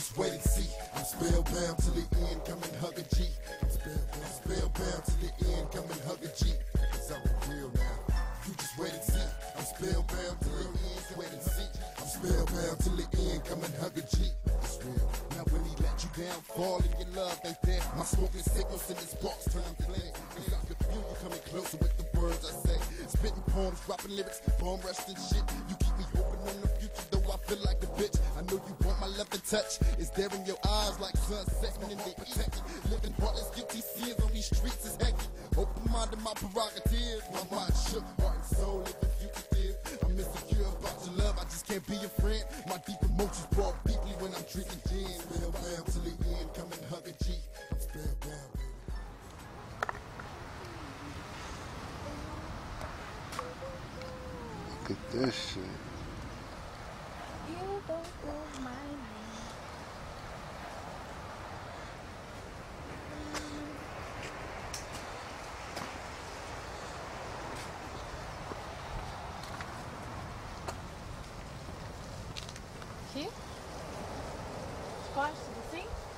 just wait and see. I'm spellbound till the end, come and hug a G. I'm spellbound, till the end, come and hug a G. Cause I'm real now. You just wait and see. I'm spellbound till the end, wait and see. I'm spellbound till the end, come and hug a G. It's real. Now when he let you down, fall in your love ain't there. My smoking signals in this box turn. Cause I feel you coming closer with the words I say. Spitting poems, dropping lyrics, bomb resting shit. You keep me open on the future, though I feel like a bitch. I know you love and touch. It's there in your eyes like sunset in the east. Living heartless, guilty sins on these streets is hectic. Open minded, my prerogative. My mind shook, heart and soul, living fugitive. I'm insecure about your love, I just can't be your friend. My deep emotions brought deeply when I'm drinking gin. Spellbound till the end, come and hug a G. I'm spellbound. Look at this shit. aqui. Costas assim.